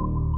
you.